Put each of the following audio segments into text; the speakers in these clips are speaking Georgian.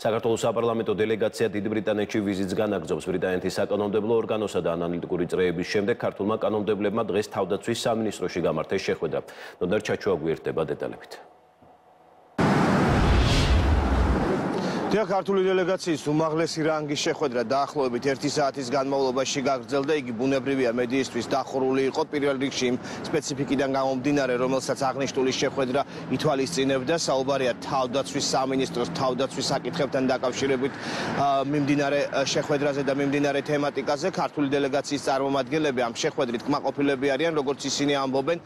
საქართველოს საპარლამენტო დელეგაცია დიდ ბრიტანეთში ვიზიტს განაგრძობს ბრიტანეთის საკანონმდებლო ორგანოსა და ანალიტიკური წრეების შემდეგ ქართულმა კანონმდებლებმა დღეს თავდაცვის სამინისტროში გამართეს შეხვედრა. ნოდარ ჩაჩუა გვერდება დეტალებით. დიახ, ქართული დელეგაციის უმაღლესი რანგის შეხვედრა დაახლოებით 1 საათის განმავლობაში გაგრძელდა. იგი ბუნებრივია მედიისთვის დახურული იყო პირველ რიგში იმ სპეციფიკიდან გამომდინარე, რომელსაც აღნიშნული შეხვედრა ითვალისწინებდა. საუბარია თავდაცვის სამინისტროს თავდაცვის საკითხებთან დაკავშირებით მიმდინარე შეხვედრაზე და მიმდინარე თემატიკაზე. ქართული დელეგაციის წარმომადგენლები ამ შეხვედრით კმაყოფილები არიან, როგორც ისინი ამბობენ.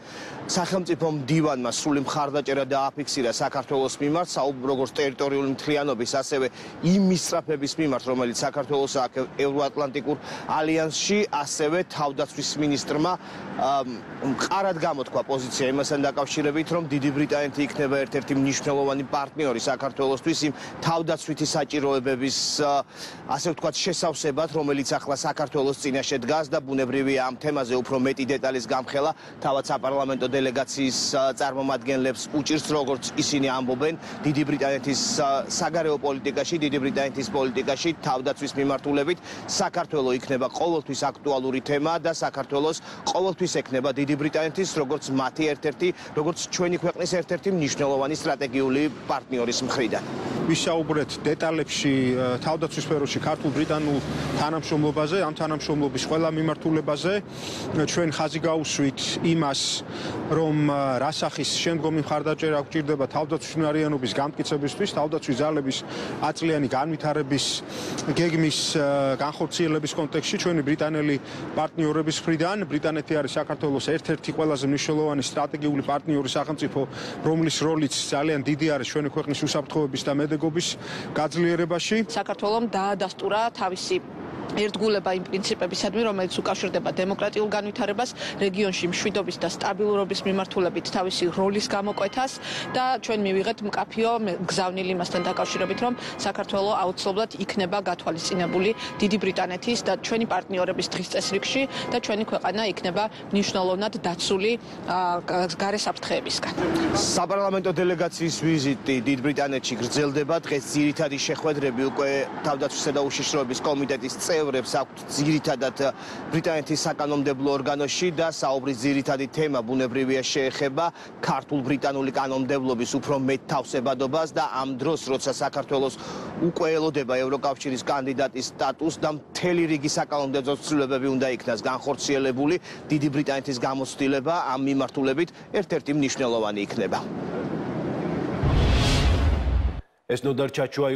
სახელმწიფო მდივანმა სრული მხარდაჭერა დააფიქსირა საქართველოს მიმართ, საუბრობ როგორც ტერიტორიული მთლიანობის ასე ასევე იმ მისწრაფების მიმართ, რომელიც საქართველოს აქვს ევროატლანტიკურ ალიანსში, ასევე თავდაცვის მინისტრმა მყარად გამოთქვა პოზიცია. იმასთან დაკავშირებით, რომ დიდი ბრიტანეთი იქნება ერთ-ერთი მნიშვნელოვანი პარტნიორი საქართველოსთვის იმ თავდაცვითი საჭიროებების ასე ვთქვათ შესავსებად, რომელიც ახლა საქართველოს წინაშე დგას და ბუნებრივია ამ თემაზე უფრო მეტი დეტალის გამხელა თავად საპარლამენტო დელეგაციის წარმომადგენლებს უჭირს, როგორც ისინი ამბობენ, დიდი ბრიტანეთის საგარეო პოლიტიკა პოლიტიკაში, დიდი ბრიტანეთის პოლიტიკაში თავდაცვის მიმართულებით საქართველოს იქნება ყოველთვის აქტუალური თემა და საქართველოს ყოველთვის ექნება დიდი ბრიტანეთის როგორც მათი ერთ-ერთი, როგორც ჩვენი ქვეყნის ერთ-ერთი მნიშვნელოვანი სტრატეგიული პარტნიორის მხრიდან. ვისაუბრეთ დეტალებში თავდაცვის სფეროში ქართულ-ბრიტანულ თანამშრომლობაზე, ამ თანამშრომლობის ყველა მიმართულებაზე. ჩვენ ხაზი გაუსვით იმას, რომ რასახის შემდგომი მხარდაჭერა გვჭირდება თავდაცვის უნარიანობის გამტკიცებისთვის, თავდაცვის ძალების აწლიანი განვითარების გეგმის განხორციელების კონტექსტში ჩვენი ბრიტანელი პარტნიორების მხრიდან ბრიტანეთი არის საქართველოს ერთ-ერთი ყველაზე მნიშვნელოვანი სტრატეგიული პარტნიორი სახელმწიფო რომლის როლიც ძალიან დიდი არის ჩვენი ქვეყნის უსაფრთხოების და მედეგობის გაძლიერებაში. საქართველოს დაადასტურა თავისი ერთგულება იმ პრინციპებისადმი, რომელიც უკავშირდება დემოკრატიულ განვითარებას, რეგიონში მშვიდობის და სტაბილურობის მიმართულებით თავისი როლის გამოკვეთას და ჩვენ მივიღეთ მკაფიო გზავნილი მასთან დაკავშირებით, რომ საქართველოს აუცილებლად იქნება გათვალისწინებული დიდი ბრიტანეთის და ჩვენი პარტნიორების დღის წესრიგში და ჩვენი ქვეყანა იქნება მნიშვნელოვნად დაცული გარესაფრთხეებისგან. საპარლამენტო დელეგაციის ვიზიტი დიდ ბრიტანეთში გრძელდება დღეს ძირითადი შეხვედრები უკვე თავდაცვისა და უშიშროების კომიტეტის წევრ წევრებს აქვთ ძირითადად ბრიტანეთის საკანონმდებლო ორგანოში და საუბრის ძირითადი თემა ბუნებრივია შეეხება ქართულ-ბრიტანული კანონმდებლობის უფრო მეტ თავსებადობას და ამ დროს როცა საქართველოს უკვე ელოდება ევროკავშირის კანდიდატის სტატუსს და მთელი რიგი საკანონმდებლო ცვლილებები უნდა იქნას განხორციელებული დიდი ბრიტანეთის გამოცდილება ამ მიმართულებით ერთ-ერთი მნიშვნელოვანი იქნება. ეს ნოდარ ჩაჩუა